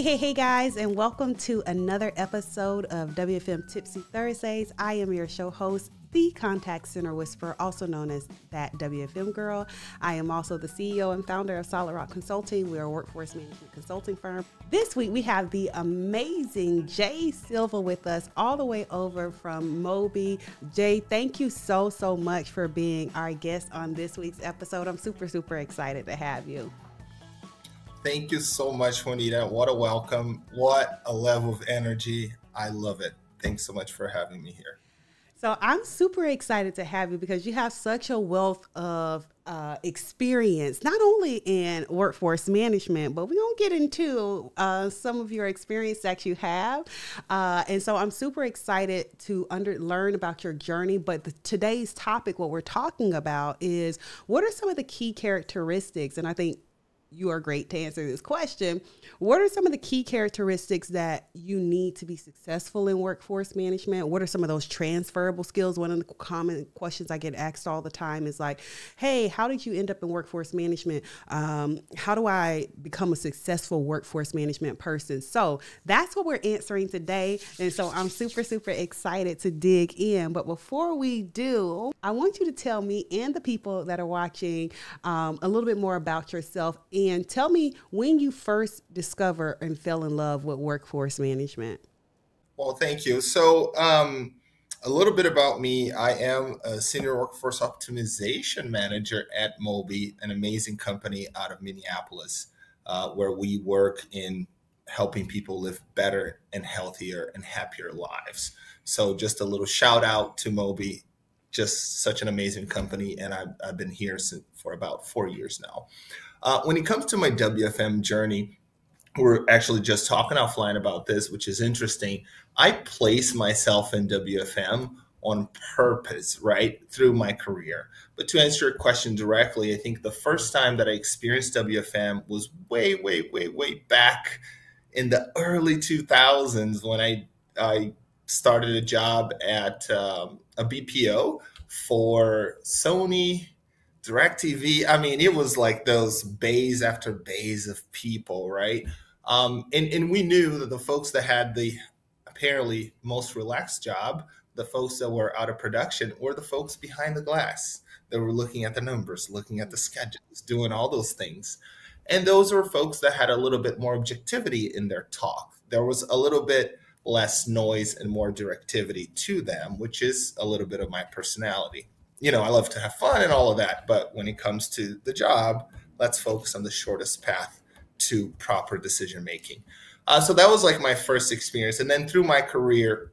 Hey, hey, hey, guys, and welcome to another episode of WFM Tipsy Thursdays. I am your show host, the Contact Center Whisperer, also known as that WFM Girl. I am also the CEO and founder of Solid Rock Consulting. We are a workforce management consulting firm. This week we have the amazing Jay Silva with us, all the way over from Moby. Jay, thank you so, so much for being our guest on this week's episode. I'm super, super excited to have you. Thank you so much, Juanita. What a welcome. What a level of energy. I love it. Thanks so much for having me here. So I'm super excited to have you because you have such a wealth of uh, experience, not only in workforce management, but we're going to get into uh, some of your experience that you have. Uh, and so I'm super excited to under learn about your journey. But the, today's topic, what we're talking about is what are some of the key characteristics? And I think you are great to answer this question. What are some of the key characteristics that you need to be successful in workforce management? What are some of those transferable skills? One of the common questions I get asked all the time is like, hey, how did you end up in workforce management? Um, how do I become a successful workforce management person? So that's what we're answering today. And so I'm super, super excited to dig in. But before we do, I want you to tell me and the people that are watching um, a little bit more about yourself and tell me when you first discovered and fell in love with workforce management. Well, thank you. So, um, a little bit about me. I am a senior workforce optimization manager at Moby, an amazing company out of Minneapolis, uh, where we work in helping people live better and healthier and happier lives. So, just a little shout out to Moby. Just such an amazing company, and I've, I've been here for about four years now. Uh, when it comes to my WFM journey, we're actually just talking offline about this, which is interesting. I place myself in WFM on purpose, right, through my career. But to answer your question directly, I think the first time that I experienced WFM was way, way, way, way back in the early 2000s when I, I started a job at um, a BPO for Sony DirecTV, I mean, it was like those bays after bays of people, right? Um, and, and we knew that the folks that had the apparently most relaxed job, the folks that were out of production, were the folks behind the glass that were looking at the numbers, looking at the schedules, doing all those things. And those were folks that had a little bit more objectivity in their talk. There was a little bit less noise and more directivity to them, which is a little bit of my personality you know, I love to have fun and all of that. But when it comes to the job, let's focus on the shortest path to proper decision making. Uh, so that was like my first experience. And then through my career,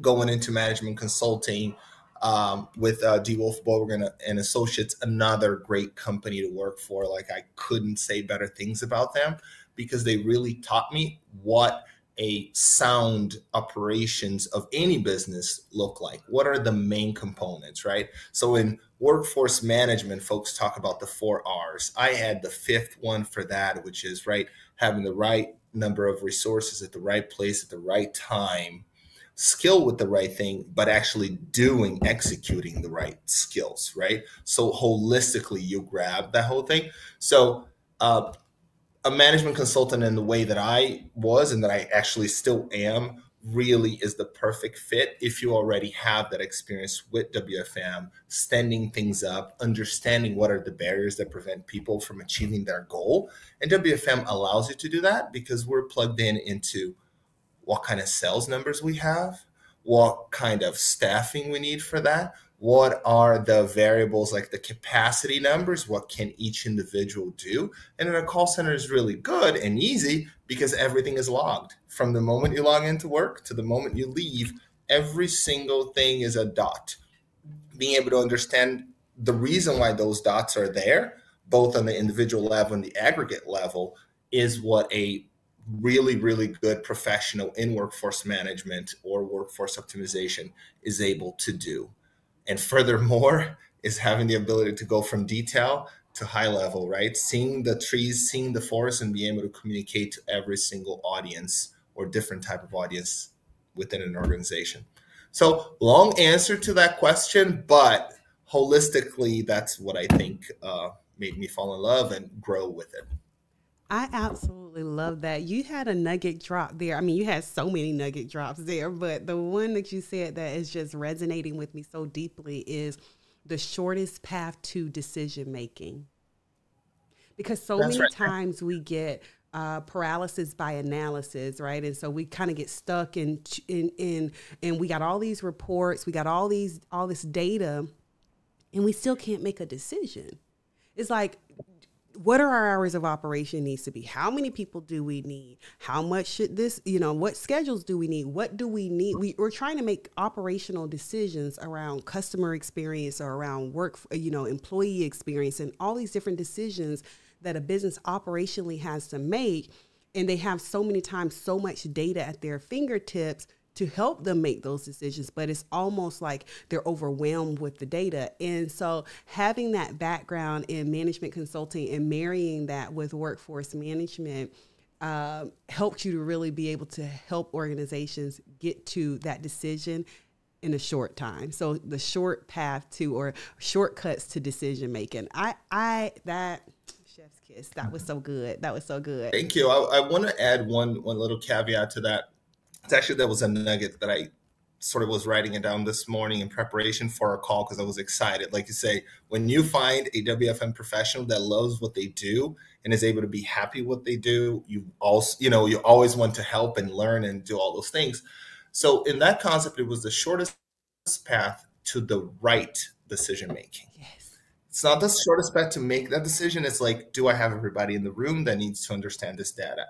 going into management consulting um, with uh, DeWolff Bobergen and Associates, another great company to work for. Like I couldn't say better things about them because they really taught me what a sound operations of any business look like? What are the main components, right? So in workforce management, folks talk about the four R's. I had the fifth one for that, which is right having the right number of resources at the right place at the right time, skill with the right thing, but actually doing, executing the right skills, right? So holistically, you grab that whole thing. So uh, a management consultant in the way that I was and that I actually still am really is the perfect fit if you already have that experience with WFM, standing things up, understanding what are the barriers that prevent people from achieving their goal. And WFM allows you to do that because we're plugged in into what kind of sales numbers we have, what kind of staffing we need for that, what are the variables like the capacity numbers what can each individual do? And in a call center is really good and easy because everything is logged. From the moment you log into work to the moment you leave every single thing is a dot. Being able to understand the reason why those dots are there both on the individual level and the aggregate level is what a really really good professional in workforce management or workforce optimization is able to do and furthermore, is having the ability to go from detail to high level, right? Seeing the trees, seeing the forest, and being able to communicate to every single audience or different type of audience within an organization. So, long answer to that question, but holistically, that's what I think uh, made me fall in love and grow with it. I absolutely love that. You had a nugget drop there. I mean, you had so many nugget drops there, but the one that you said that is just resonating with me so deeply is the shortest path to decision making. Because so That's many right. times we get uh, paralysis by analysis, right? And so we kind of get stuck in in in and we got all these reports, we got all these all this data, and we still can't make a decision. It's like what are our hours of operation needs to be? How many people do we need? How much should this you know what schedules do we need? What do we need? We, we're trying to make operational decisions around customer experience or around work you know employee experience and all these different decisions that a business operationally has to make. And they have so many times so much data at their fingertips to help them make those decisions, but it's almost like they're overwhelmed with the data. And so, having that background in management consulting and marrying that with workforce management uh, helped you to really be able to help organizations get to that decision in a short time. So the short path to or shortcuts to decision making. I I that chef's kiss. That was so good. That was so good. Thank you. I, I want to add one one little caveat to that it's actually that was a nugget that I sort of was writing it down this morning in preparation for our call because I was excited. Like you say, when you find a WFM professional that loves what they do and is able to be happy what they do, you also, you know, you always want to help and learn and do all those things. So in that concept, it was the shortest path to the right decision making. Yes. It's not the shortest path to make that decision. It's like, do I have everybody in the room that needs to understand this data?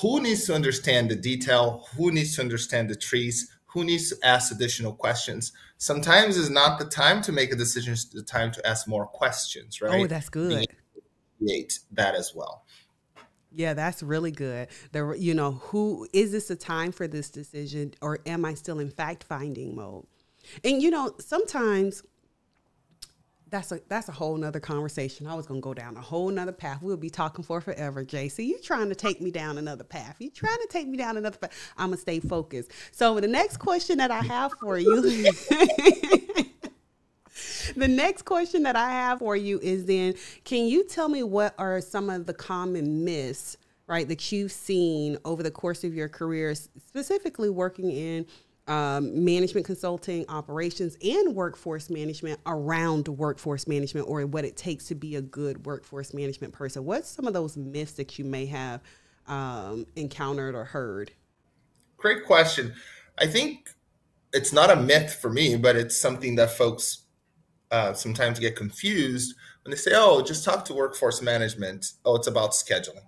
Who needs to understand the detail, who needs to understand the trees, who needs to ask additional questions. Sometimes is not the time to make a decision, it's the time to ask more questions, oh, right? Oh, that's good. Create that as well. Yeah, that's really good. The you know, who is this a time for this decision or am I still in fact finding mode? And you know, sometimes that's a that's a whole nother conversation. I was gonna go down a whole nother path. We'll be talking for forever, JC. You trying to take me down another path. You trying to take me down another path. I'm gonna stay focused. So the next question that I have for you the next question that I have for you is then can you tell me what are some of the common myths, right, that you've seen over the course of your career, specifically working in um, management consulting, operations, and workforce management around workforce management or what it takes to be a good workforce management person. What's some of those myths that you may have um, encountered or heard? Great question. I think it's not a myth for me, but it's something that folks uh, sometimes get confused when they say, oh, just talk to workforce management. Oh, it's about scheduling.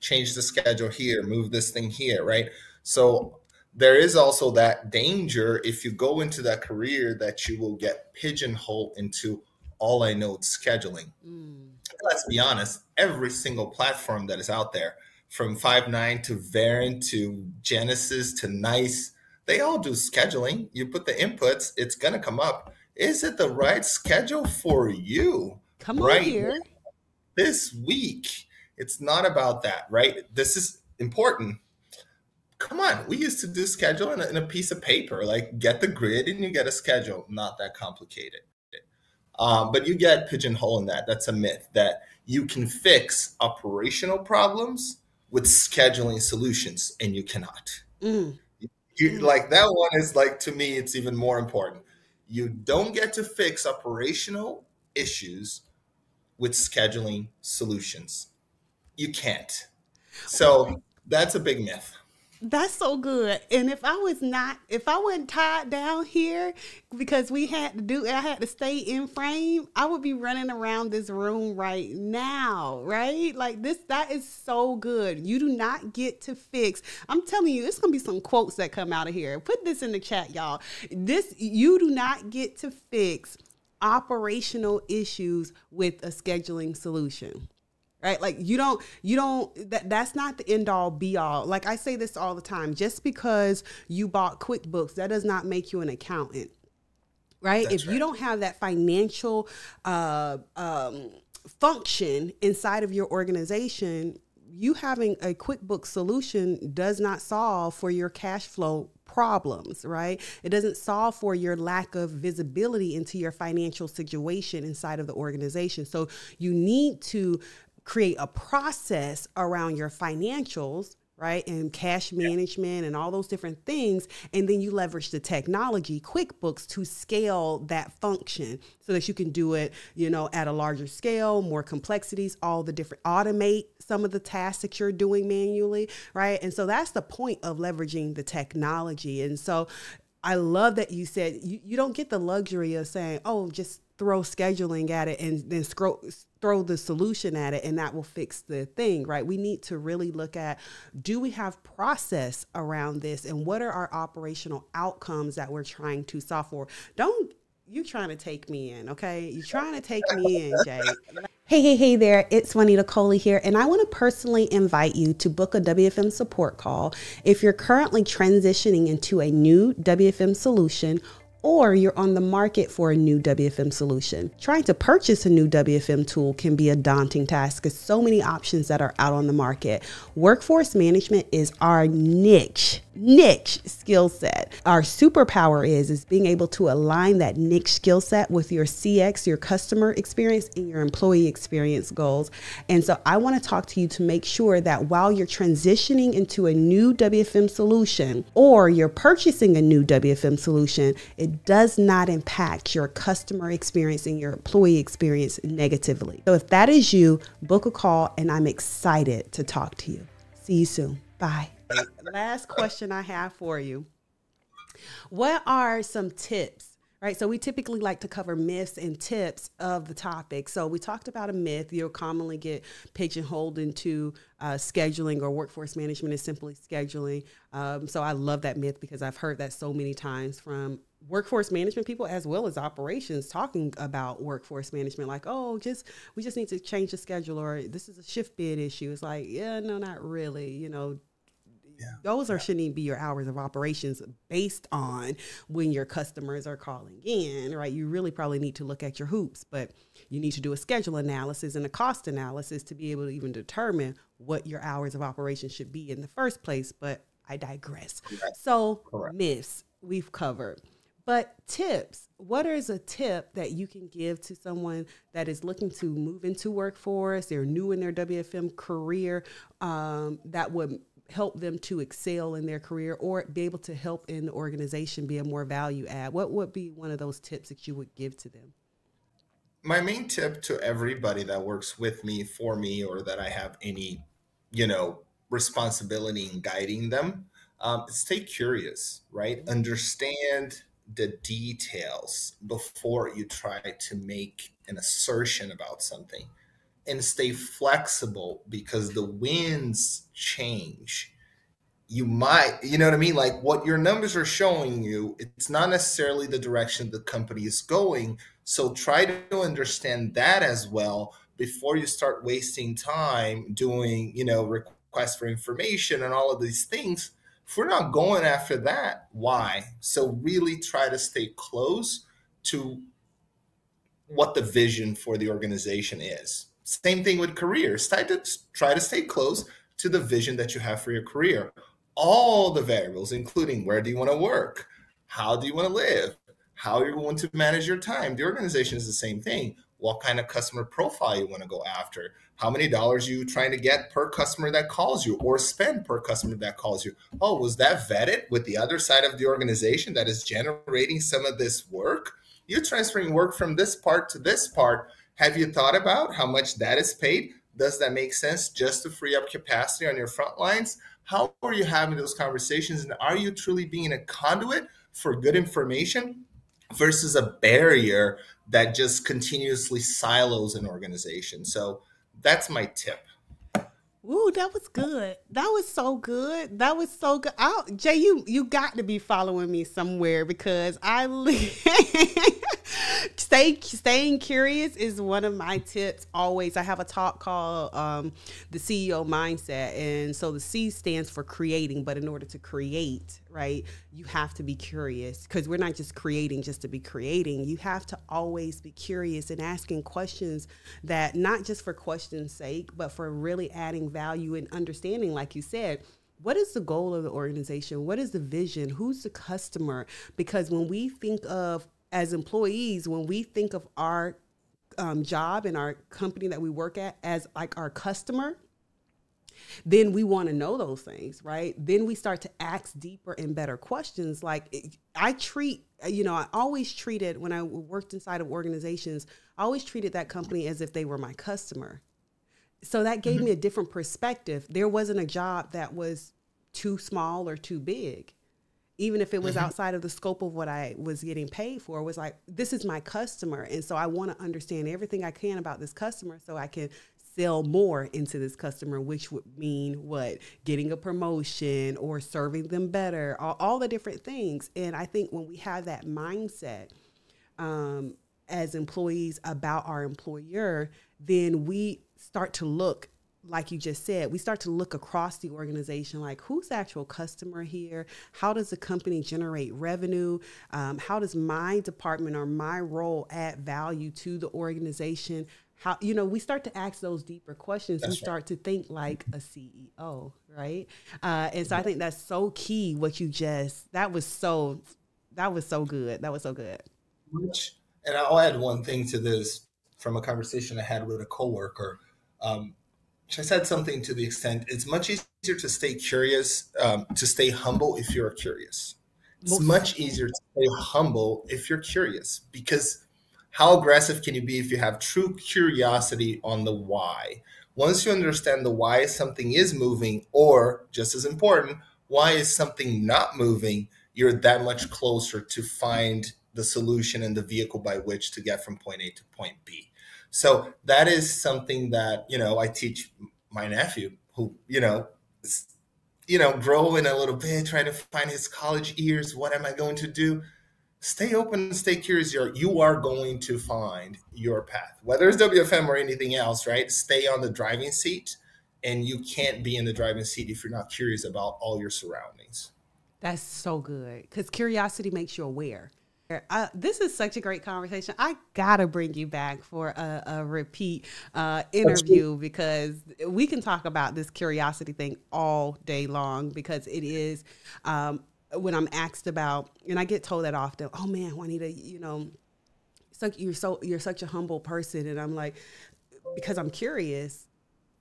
Change the schedule here, move this thing here, right? So there is also that danger if you go into that career that you will get pigeonholed into all I know scheduling. Mm. Let's be honest, every single platform that is out there, from Five9 to Verint to Genesys to NICE, they all do scheduling. You put the inputs, it's gonna come up. Is it the right schedule for you? Come right here. This week. It's not about that, right? This is important come on, we used to do schedule in a, in a, piece of paper. Like get the grid and you get a schedule. Not that complicated. Um, but you get pigeonhole in that. That's a myth that you can fix operational problems with scheduling solutions, and you cannot. Mm. You, mm. like that one is like to me, it's even more important. You don't get to fix operational issues with scheduling solutions. You can't. So that's a big myth. That's so good. And if I was not, if I wasn't tied down here because we had to do, I had to stay in frame, I would be running around this room right now, right? Like this, that is so good. You do not get to fix. I'm telling you, it's going to be some quotes that come out of here. Put this in the chat, y'all. This, you do not get to fix operational issues with a scheduling solution right like you don't you don't that that's not the end all be all like i say this all the time just because you bought quickbooks that does not make you an accountant right that's if right. you don't have that financial uh, um, function inside of your organization you having a QuickBooks solution does not solve for your cash flow problems, right? It doesn't solve for your lack of visibility into your financial situation inside of the organization. So you need to create a process around your financials right? And cash management and all those different things. And then you leverage the technology, QuickBooks, to scale that function so that you can do it, you know, at a larger scale, more complexities, all the different automate some of the tasks that you're doing manually, right? And so that's the point of leveraging the technology. And so I love that you said you, you don't get the luxury of saying, oh, just throw scheduling at it and then scroll, throw the solution at it and that will fix the thing, right? We need to really look at do we have process around this and what are our operational outcomes that we're trying to solve for? Don't you trying to take me in, okay? You trying to take me in, Jay. Hey, hey, hey there. It's Juanita Coley here, and I want to personally invite you to book a WFM support call if you're currently transitioning into a new WFM solution or you're on the market for a new WFM solution. Trying to purchase a new WFM tool can be a daunting task because so many options that are out on the market. Workforce management is our niche niche skill set. Our superpower is is being able to align that niche skill set with your CX, your customer experience and your employee experience goals. And so I want to talk to you to make sure that while you're transitioning into a new WFM solution or you're purchasing a new WFM solution, it does not impact your customer experience and your employee experience negatively. So if that is you, book a call and I'm excited to talk to you. See you soon. Bye. Last question I have for you. What are some tips? Right, so we typically like to cover myths and tips of the topic. So we talked about a myth. You'll commonly get pigeonholed into uh, scheduling or workforce management is simply scheduling. Um, so I love that myth because I've heard that so many times from workforce management people as well as operations talking about workforce management like oh just we just need to change the schedule or this is a shift bid issue it's like yeah no not really you know yeah. those are shouldn't even be your hours of operations based on when your customers are calling in, right? You really probably need to look at your hoops, but you need to do a schedule analysis and a cost analysis to be able to even determine what your hours of operation should be in the first place. But I digress. Correct. So Correct. myths we've covered. But tips, what is a tip that you can give to someone that is looking to move into workforce, they're new in their WFM career, um, that would help them to excel in their career or be able to help in the organization be a more value add? What would be one of those tips that you would give to them? My main tip to everybody that works with me, for me, or that I have any, you know, responsibility in guiding them, um, stay curious, right? Mm-hmm. Understand the details before you try to make an assertion about something and stay flexible because the winds change. You might you know what i mean? Like what your numbers are showing you it's not necessarily the direction the company is going. So try to understand that as well before you start wasting time doing you know requests for information and all of these things. If we're not going after that why? So really try to stay close to what the vision for the organization is same thing with careers. Try to try to stay close to the vision that you have for your career. All the variables, including where do you want to work, how do you want to live, how you're going to manage your time. The organization is the same thing. What kind of customer profile you want to go after? How many dollars you trying to get per customer that calls you or spend per customer that calls you? Oh, was that vetted with the other side of the organization that is generating some of this work? You're transferring work from this part to this part have you thought about how much that is paid? Does that make sense just to free up capacity on your front lines? How are you having those conversations? And are you truly being a conduit for good information versus a barrier that just continuously silos an organization? So that's my tip. Ooh, that was good. That was so good. That was so good. Oh, Jay, you you got to be following me somewhere because I stay staying curious is one of my tips always. I have a talk called um, the CEO mindset, and so the C stands for creating. But in order to create, right, you have to be curious because we're not just creating just to be creating. You have to always be curious and asking questions that not just for questions' sake, but for really adding value and understanding, like you said what is the goal of the organization? What is the vision? Who's the customer? Because when we think of as employees, when we think of our um, job and our company that we work at as like our customer, then we want to know those things, right? Then we start to ask deeper and better questions. Like I treat, you know, I always treated when I worked inside of organizations, I always treated that company as if they were my customer. So that gave mm-hmm. me a different perspective. There wasn't a job that was too small or too big. Even if it was mm-hmm. outside of the scope of what I was getting paid for, was like, this is my customer. And so I want to understand everything I can about this customer so I can sell more into this customer, which would mean what? Getting a promotion or serving them better, all, all the different things. And I think when we have that mindset um, as employees about our employer, then we start to look like you just said, we start to look across the organization like who's the actual customer here? How does the company generate revenue? Um, how does my department or my role add value to the organization? how you know we start to ask those deeper questions that's we start right. to think like a ceo right uh, and so i think that's so key what you just that was so that was so good that was so good and i'll add one thing to this from a conversation i had with a coworker um, I said something to the extent it's much easier to stay curious, um, to stay humble if you're curious. It's much easier to stay humble if you're curious because how aggressive can you be if you have true curiosity on the why? Once you understand the why something is moving, or just as important, why is something not moving, you're that much closer to find the solution and the vehicle by which to get from point A to point B. So that is something that, you know, I teach my nephew who, you know, you know, growing a little bit, trying to find his college years. What am I going to do? stay open stay curious. You're, you are going to find your path. Whether it's wfm or anything else right? Stay on the driving seat and you can't be in the driving seat if you're not curious about all your surroundings. That's so good because curiosity makes you aware uh, this is such a great conversation. I gotta bring you back for a, a repeat uh, interview because we can talk about this curiosity thing all day long because it is um, when I'm asked about, and I get told that often, oh man, Juanita, you know, so you're so you're such a humble person, and I'm like, because I'm curious,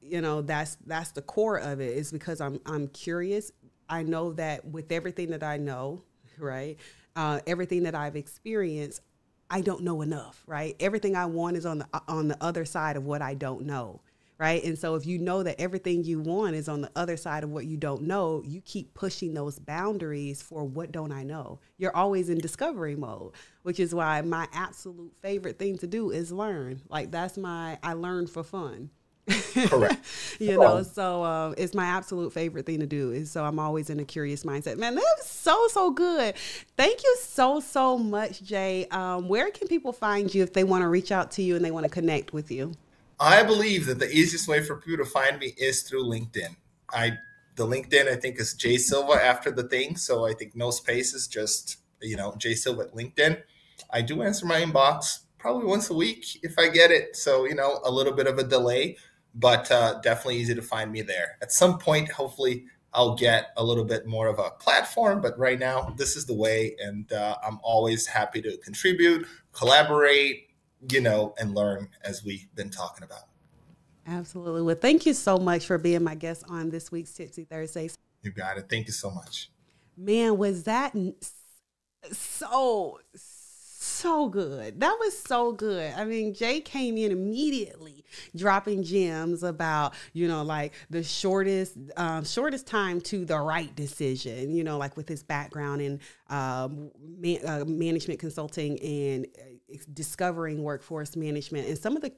you know, that's that's the core of it. Is because I'm I'm curious. I know that with everything that I know, right, uh, everything that I've experienced, I don't know enough, right? Everything I want is on the on the other side of what I don't know right? And so if you know that everything you want is on the other side of what you don't know, you keep pushing those boundaries for what don't I know. You're always in discovery mode, which is why my absolute favorite thing to do is learn. Like that's my I learn for fun. Correct. you know, so um, it's my absolute favorite thing to do. Is so I'm always in a curious mindset. Man, that was so so good. Thank you so so much, Jay. Um, where can people find you if they want to reach out to you and they want to connect with you? I believe that the easiest way for people to find me is through LinkedIn. I the LinkedIn I think is Jay Silva after the thing, so I think no spaces, just you know Jay Silva at LinkedIn. I do answer my inbox probably once a week if I get it, so you know a little bit of a delay, but uh, definitely easy to find me there. At some point, hopefully. I'll get a little bit more of a platform, but right now, this is the way, and uh, I'm always happy to contribute, collaborate, you know, and learn as we've been talking about. Absolutely. Well, thank you so much for being my guest on this week's Tipsy Thursdays. You got it. Thank you so much. Man, was that so, so good. That was so good. I mean, Jay came in immediately dropping gems about, you know, like the shortest, um, shortest time to the right decision, you know, like with his background in um, man, uh, management consulting and discovering workforce management and some of the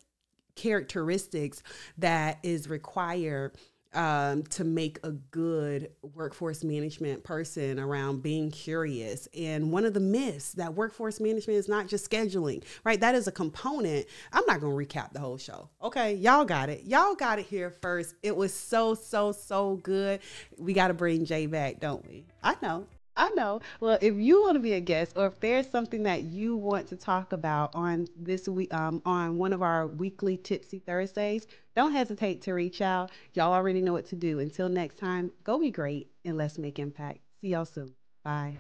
characteristics that is required um, to make a good workforce management person around being curious. And one of the myths that workforce management is not just scheduling, right? That is a component. I'm not going to recap the whole show. Okay. Y'all got it. Y'all got it here first. It was so, so, so good. We got to bring Jay back, don't we? I know. I know. Well, if you want to be a guest, or if there's something that you want to talk about on this week, um, on one of our weekly Tipsy Thursdays, don't hesitate to reach out. Y'all already know what to do. Until next time, go be great and let's make impact. See y'all soon. Bye.